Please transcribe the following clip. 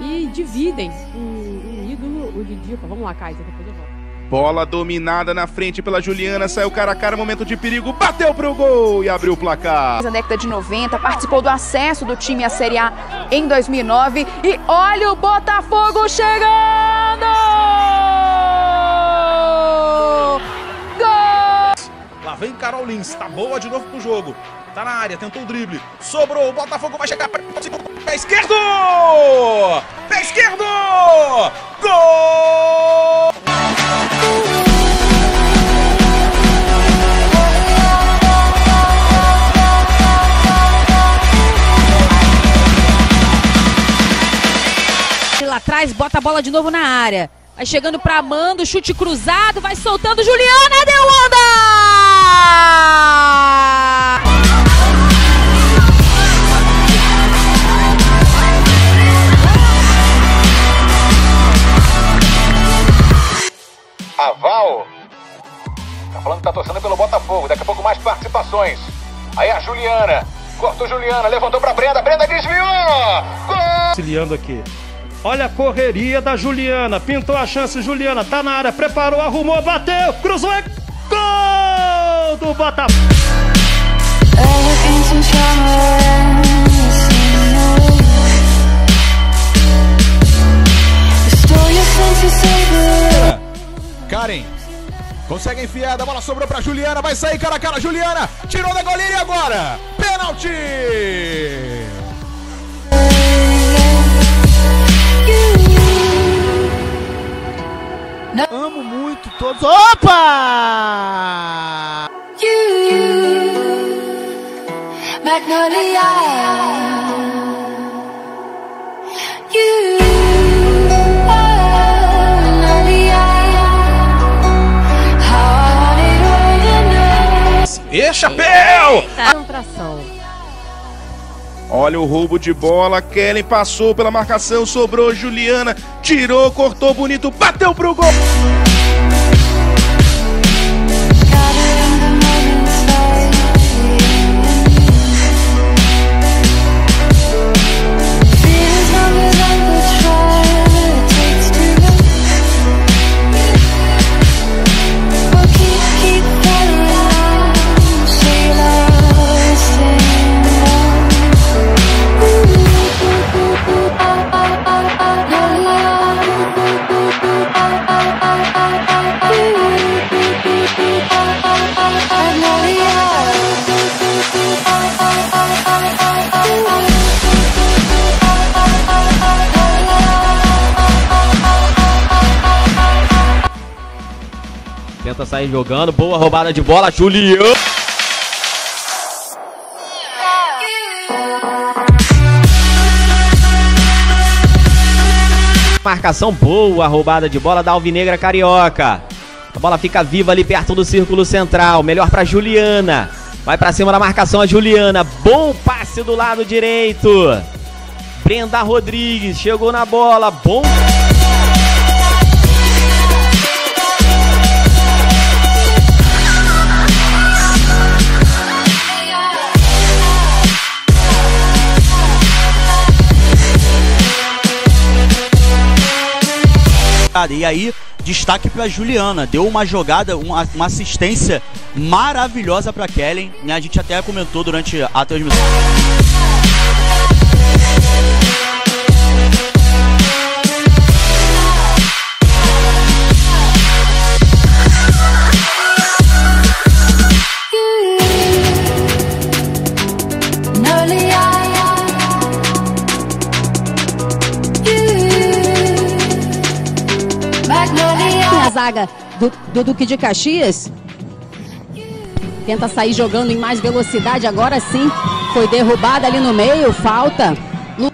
E dividem um, um ídolo, o Lidico. Vamos lá, Kaiser, depois eu volto. Bola dominada na frente pela Juliana, saiu cara a cara, momento de perigo, bateu pro gol e abriu o placar. Na década de 90, participou do acesso do time à Série A em 2009. E olha o Botafogo chegando! Gol! Lá vem Carol Lins, tá boa de novo pro jogo. Tá na área, tentou o drible. Sobrou, o Botafogo vai chegar. Pé esquerdo! Pé esquerdo! Gol! Lá atrás, bota a bola de novo na área. Vai chegando pra Amando, chute cruzado, vai soltando Juliana, deu onda! A Val tá falando que tá torcendo pelo Botafogo. Daqui a pouco mais participações. Aí a Juliana. Cortou Juliana, levantou pra Brenda. Brenda desviou! Gol! auxiliando aqui. Olha a correria da Juliana. Pintou a chance, Juliana. Tá na área, preparou, arrumou, bateu, cruzou. É gol do Botafogo. Karen. Consegue enfiar, a bola sobrou pra Juliana, vai sair cara a cara, Juliana, tirou da goleira e agora? Pênalti! Amo muito todos. Opa! You, you, Magnolia. Concentração. Olha o roubo de bola, Kellen passou pela marcação, sobrou Juliana, tirou, cortou bonito, bateu pro gol. Tenta sair jogando, boa roubada de bola, Juliano. Marcação boa, roubada de bola da Alvinegra Carioca. A bola fica viva ali perto do círculo central. Melhor para Juliana. Vai para cima da marcação a Juliana. Bom passe do lado direito. Brenda Rodrigues chegou na bola. Bom E aí, destaque pra Juliana. Deu uma jogada, uma, uma assistência maravilhosa pra Kellen. né? A gente até comentou durante a transmissão. Zaga do, do Duque de Caxias. Tenta sair jogando em mais velocidade. Agora sim. Foi derrubada ali no meio. Falta. You